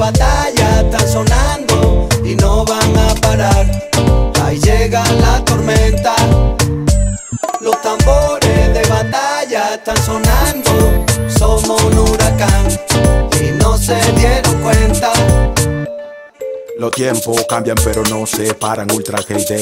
batalla están sonando y no van a parar. Ahí llega la tormenta. Los tambores de batalla están sonando. Somos un huracán y no se dieron cuenta. Los tiempos cambian pero no se paran. Ultra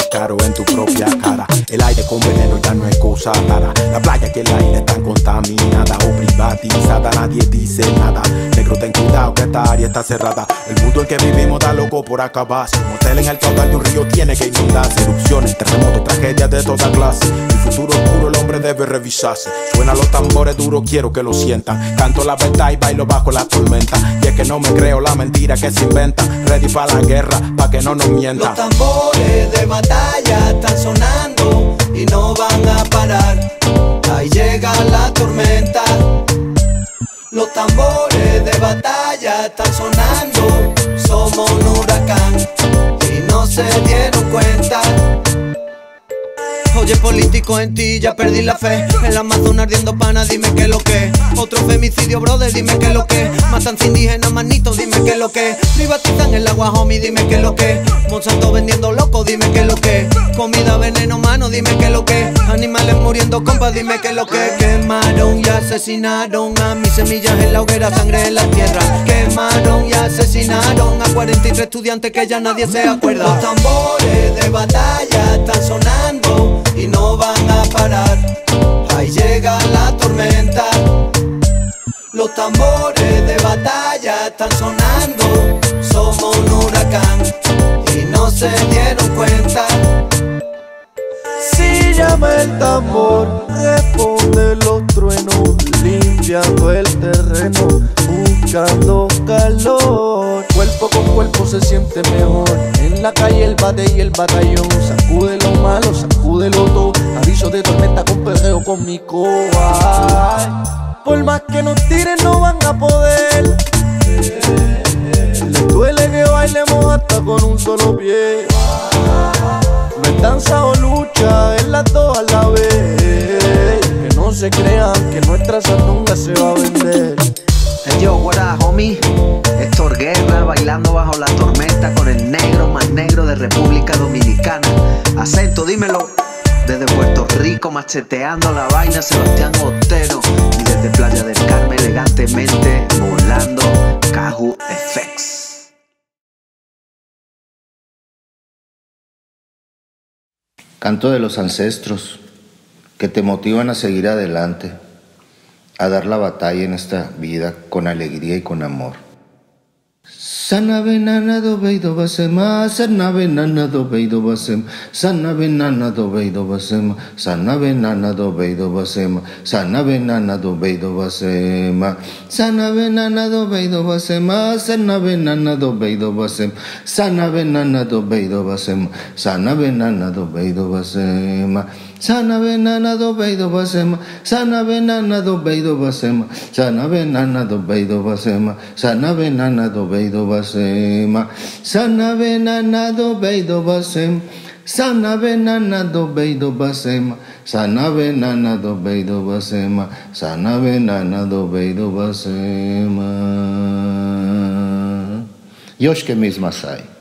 caro en tu propia cara. El aire con veneno ya no es cosa rara. La playa que el aire está contaminada o privatizada Nadie dice nada. Negro ten cuidado que esta área está cerrada El mundo en que vivimos da loco por acabarse Un hotel en el caudal de un río tiene que inundarse Erupciones, terremotos, tragedias de toda clase El futuro oscuro el hombre debe revisarse Suena los tambores duros, quiero que lo sientan Canto la verdad y bailo bajo la tormenta Y es que no me creo la mentira que se inventa Ready para la guerra, pa' que no nos mientan. Los tambores de batalla están sonando y no van a parar. Ahí llega la tormenta. Los tambores de batalla están sonando. Somos un huracán. Y no se político en ti, ya perdí la fe. El Amazonas ardiendo pana, dime qué lo que. Otro femicidio, brother, dime qué lo que. Matan indígenas, manito, dime qué lo que. Privatizan el agua, homie, dime qué lo que. Monsanto vendiendo loco, dime qué lo que. Comida, veneno, mano, dime qué lo que. Animales muriendo, compa, dime qué lo que. Quemaron y asesinaron a mis semillas en la hoguera, sangre en la tierra. Quemaron y asesinaron a 43 estudiantes que ya nadie se acuerda. Los tambores de batalla están sonando y no van a parar. Ahí llega la tormenta. Los tambores de batalla están sonando. Somos un huracán y no se dieron cuenta. Si llama el tambor, responde los truenos, limpiando el terreno, buscando calor. Siente mejor. En la calle el bate y el batallón, sacude lo malo, sacude lo todo. Aviso de tormenta con perreo con mi coba. Por más que nos tiren, no van a poder. Les duele que bailemos hasta con un solo pie. No es danza o lucha, es las dos a la vez. Que no se crean que nuestra sandunga se va a vender. Yo, what up, homie? Héctor Guerra bailando bajo la tormenta con el negro más negro de República Dominicana. Acento, dímelo. Desde Puerto Rico macheteando la vaina Sebastián Otero. Y desde Playa del Carmen elegantemente volando Caju FX. Canto de los ancestros que te motivan a seguir adelante, a dar la batalla en esta vida con alegría y con amor. Sana venana do beido basema, sana venana do beido basema, sana venana do beido basema, sana venana do beido basema, sana venana do beido basema, sana venana do beido basema, sana venana do beido basema, sana venana do beido basema. Yoshke que sai.